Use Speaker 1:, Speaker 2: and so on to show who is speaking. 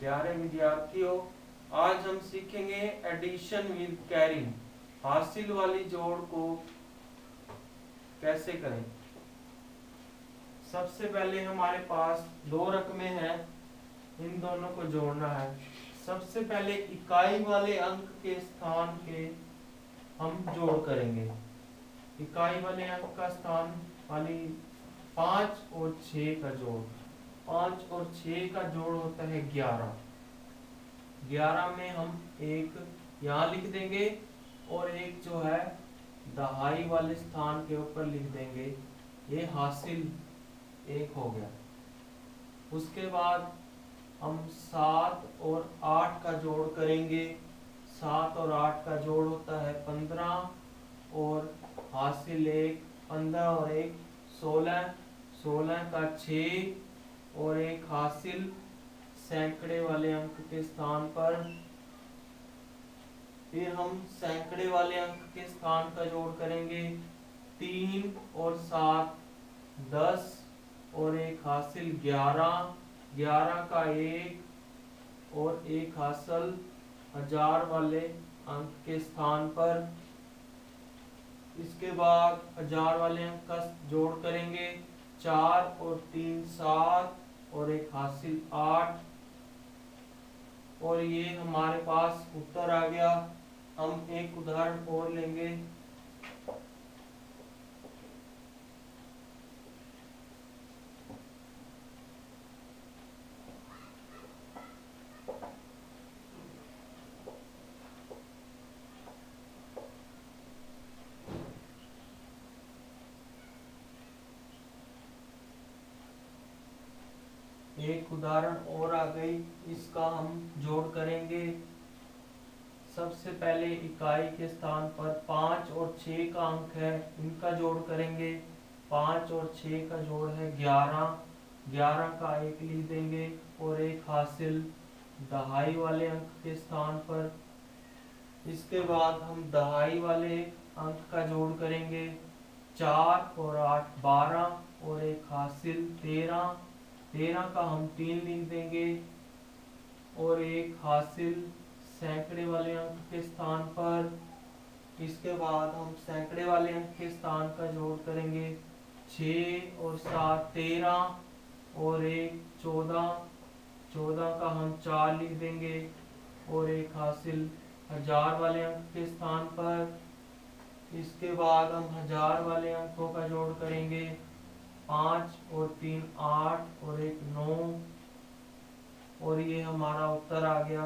Speaker 1: प्यारे विद्यार्थियों, आज हम सीखेंगे एडिशन विद कैरिंग हासिल वाली जोड़ को कैसे करें? सबसे पहले हमारे पास दो रकमें हैं, इन दोनों को जोड़ना है। सबसे पहले इकाई वाले अंक के स्थान के हम जोड़ करेंगे। इकाई वाले अंक का स्थान वाली पाँच और छ का जोड़। पाँच और छ का जोड़ होता है ग्यारह। ग्यारह में हम एक यहाँ लिख देंगे और एक जो है दहाई वाले स्थान के ऊपर लिख देंगे। ये हासिल एक हो गया। उसके बाद हम सात और आठ का जोड़ करेंगे। सात और आठ का जोड़ होता है पंद्रह और हासिल एक, पंद्रह और एक सोलह। सोलह का छ और एक हासिल सैकड़े वाले अंक के स्थान पर। फिर हम सैकड़े वाले अंक के स्थान का जोड़ करेंगे। तीन और सात, दस और एक हासिल ग्यारह। ग्यारह का एक और एक हासिल हज़ार वाले अंक के स्थान पर। इसके बाद हज़ार वाले अंक का जोड़ करेंगे। चार और तीन सात और एक हासिल आठ। और ये हमारे पास उत्तर आ गया। हम एक उदाहरण और लेंगे। एक उदाहरण और आ गई, इसका हम जोड़ करेंगे। सबसे पहले इकाई के स्थान पर पाँच और छ का अंक है, इनका जोड़ करेंगे। पाँच और छ का जोड़ है ग्यारह। ग्यारह का एक लिख देंगे और एक हासिल। दहाई वाले अंक के स्थान पर। इसके बाद हम दहाई वाले अंक का जोड़ करेंगे। चार और आठ बारह और एक हासिल तेरह। तेरह का हम तीन लिख देंगे और एक हासिल सैकड़े वाले अंक के स्थान पर। इसके बाद हम सैकड़े वाले अंक के स्थान का जोड़ करेंगे। छ और सात तेरह और एक चौदह। चौदह का हम चार लिख देंगे और एक हासिल हज़ार वाले अंक के स्थान पर। इसके बाद हम हज़ार वाले अंकों का जोड़ करेंगे। पाँच और तीन आठ और एक नौ। और ये हमारा उत्तर आ गया।